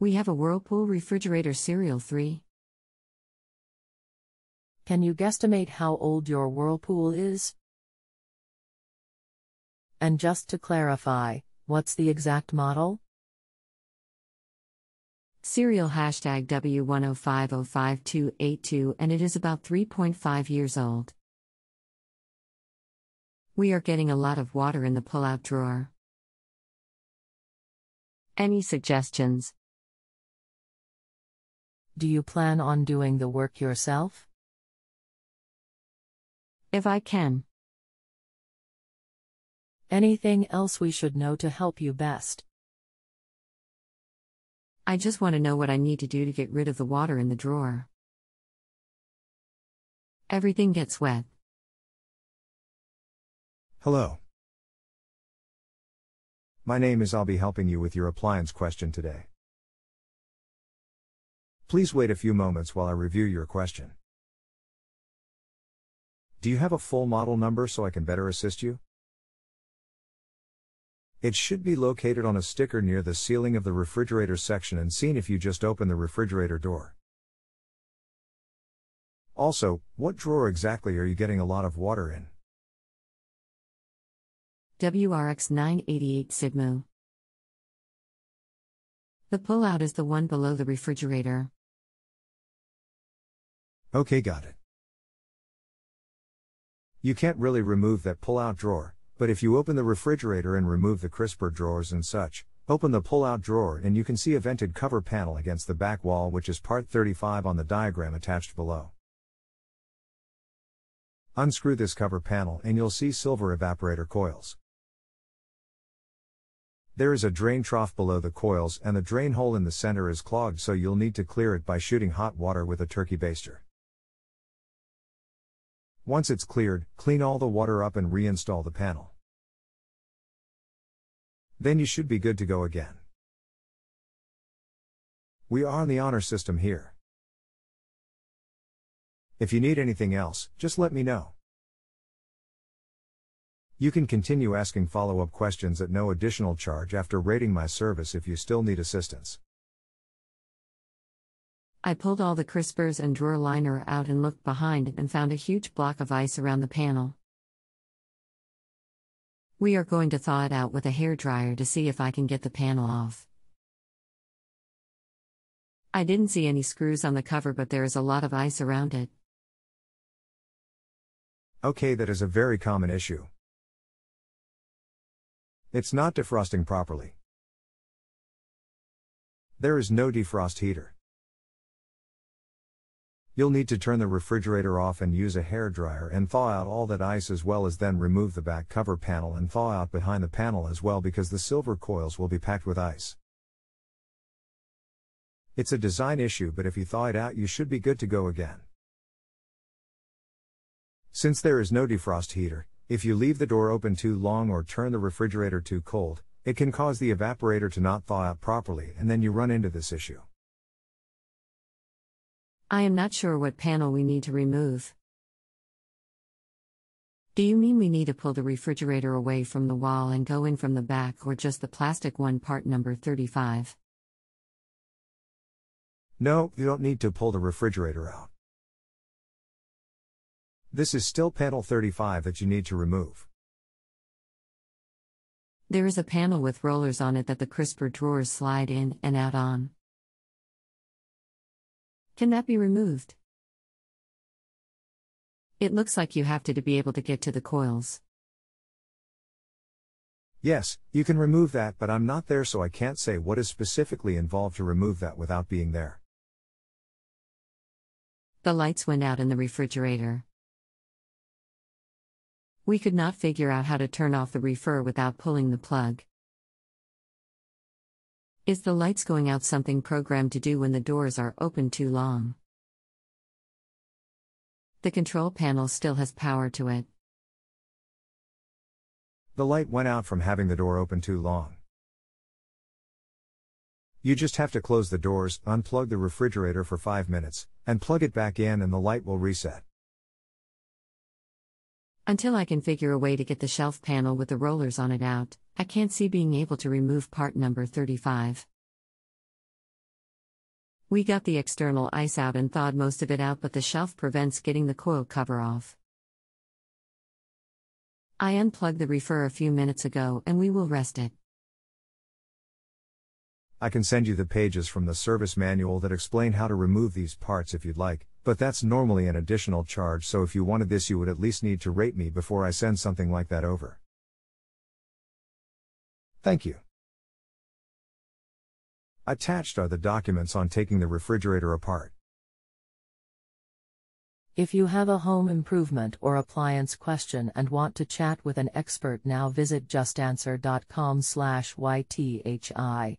We have a Whirlpool refrigerator Serial 3. Can you guesstimate how old your Whirlpool is? And just to clarify, what's the exact model? Serial hashtag W105052282 and it is about 3.5 years old. We are getting a lot of water in the pull out drawer. Any suggestions? Do you plan on doing the work yourself? If I can. Anything else we should know to help you best? I just want to know what I need to do to get rid of the water in the drawer. Everything gets wet. Hello. My name is I'll be helping you with your appliance question today. Please wait a few moments while I review your question. Do you have a full model number so I can better assist you? It should be located on a sticker near the ceiling of the refrigerator section and seen if you just open the refrigerator door. Also, what drawer exactly are you getting a lot of water in? WRX 988 Sigmu. The pullout is the one below the refrigerator. Okay, got it. You can't really remove that pull-out drawer, but if you open the refrigerator and remove the crisper drawers and such, open the pull-out drawer and you can see a vented cover panel against the back wall which is part 35 on the diagram attached below. Unscrew this cover panel and you'll see silver evaporator coils. There is a drain trough below the coils and the drain hole in the center is clogged so you'll need to clear it by shooting hot water with a turkey baster. Once it's cleared, clean all the water up and reinstall the panel. Then you should be good to go again. We are on the honor system here. If you need anything else, just let me know. You can continue asking follow up questions at no additional charge after rating my service if you still need assistance. I pulled all the crispers and drawer liner out and looked behind it and found a huge block of ice around the panel. We are going to thaw it out with a hair dryer to see if I can get the panel off. I didn't see any screws on the cover, but there is a lot of ice around it. Okay, that is a very common issue. It's not defrosting properly. There is no defrost heater. You'll need to turn the refrigerator off and use a hair dryer and thaw out all that ice as well as then remove the back cover panel and thaw out behind the panel as well because the silver coils will be packed with ice. It's a design issue but if you thaw it out you should be good to go again. Since there is no defrost heater, if you leave the door open too long or turn the refrigerator too cold, it can cause the evaporator to not thaw out properly and then you run into this issue. I am not sure what panel we need to remove. Do you mean we need to pull the refrigerator away from the wall and go in from the back or just the plastic one part number 35? No, you don't need to pull the refrigerator out. This is still panel 35 that you need to remove. There is a panel with rollers on it that the crisper drawers slide in and out on. Can that be removed? It looks like you have to to be able to get to the coils. Yes, you can remove that, but I'm not there so I can't say what is specifically involved to remove that without being there. The lights went out in the refrigerator. We could not figure out how to turn off the refer without pulling the plug. Is the lights going out something programmed to do when the doors are open too long? The control panel still has power to it. The light went out from having the door open too long. You just have to close the doors, unplug the refrigerator for 5 minutes, and plug it back in, and the light will reset. Until I can figure a way to get the shelf panel with the rollers on it out, I can't see being able to remove part number 35. We got the external ice out and thawed most of it out, but the shelf prevents getting the coil cover off. I unplugged the refer a few minutes ago and we will rest it. I can send you the pages from the service manual that explain how to remove these parts if you'd like, but that's normally an additional charge, so if you wanted this, you would at least need to rate me before I send something like that over. Thank you. Attached are the documents on taking the refrigerator apart. If you have a home improvement or appliance question and want to chat with an expert now visit justanswer.com/ythi.